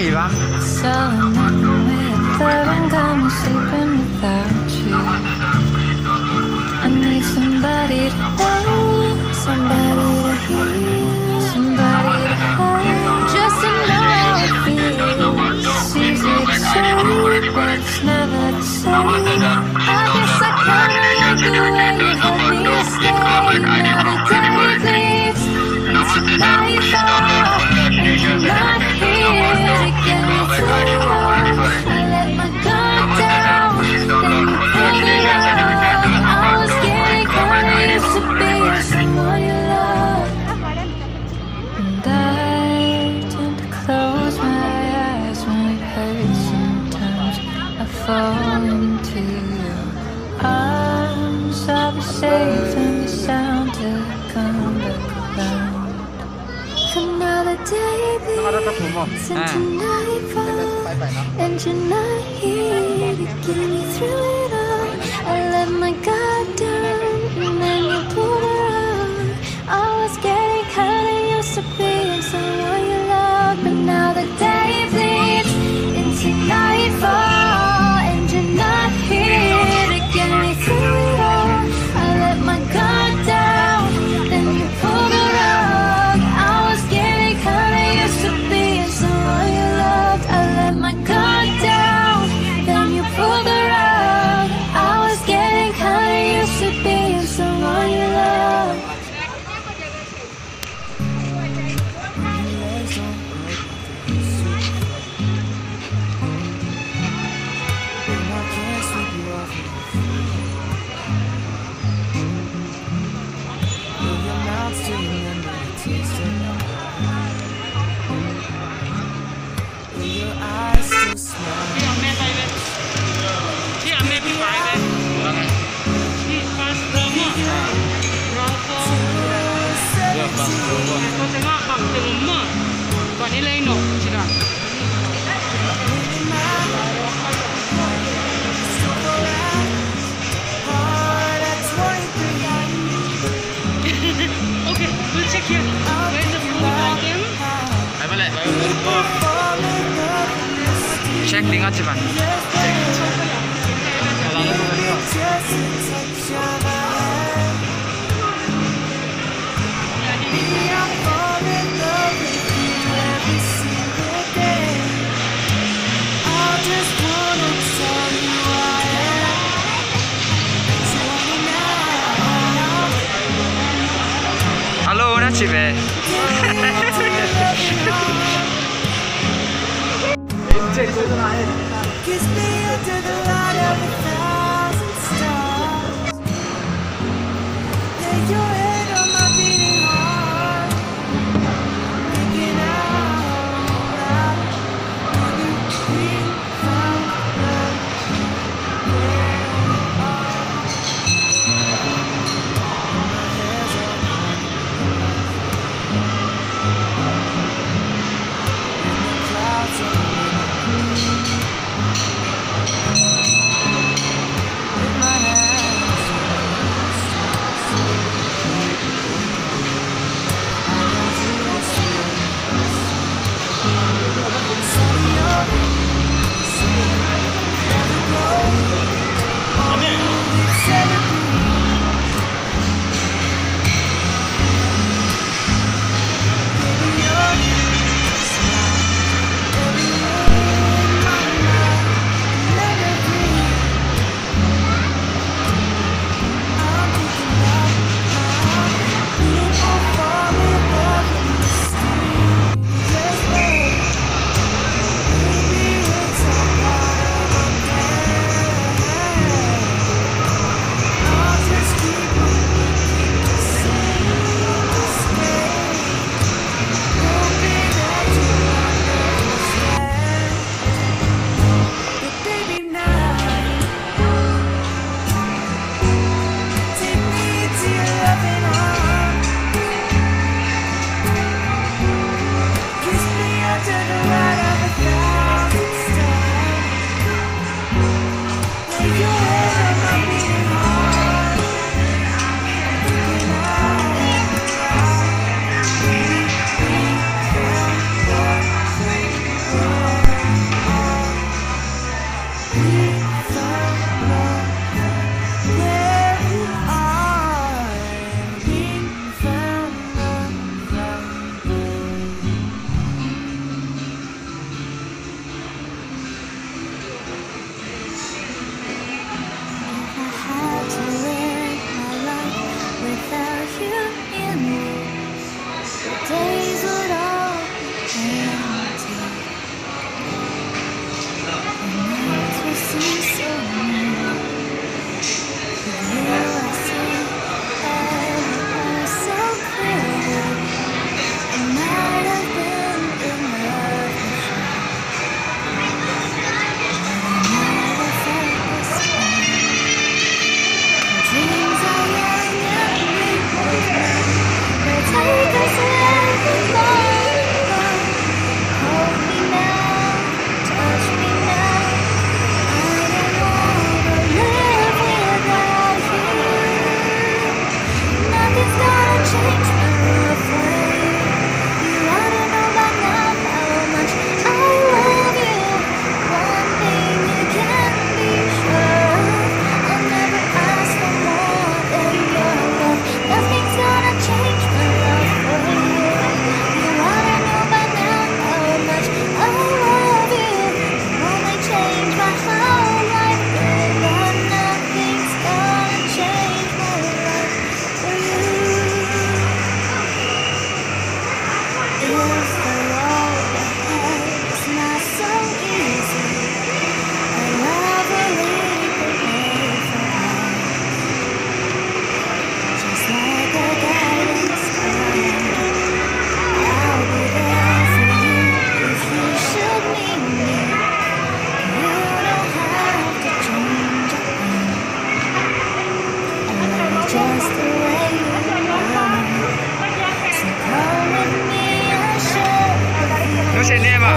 arriba. And you're not here get me through it all. I let my guard down and then you pulled it. I was getting kinda used to being so 零八七班。Kiss me under the light. No Genema.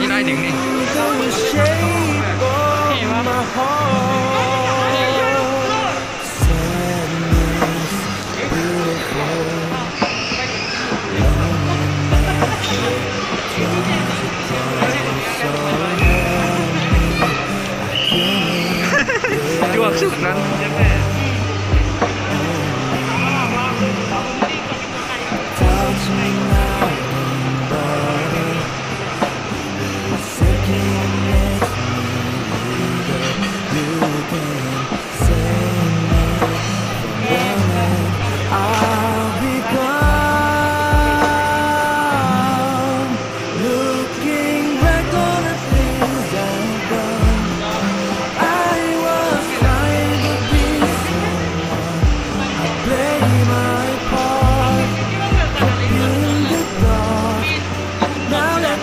一来顶你。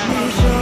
你说。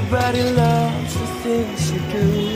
Everybody loves the things you do.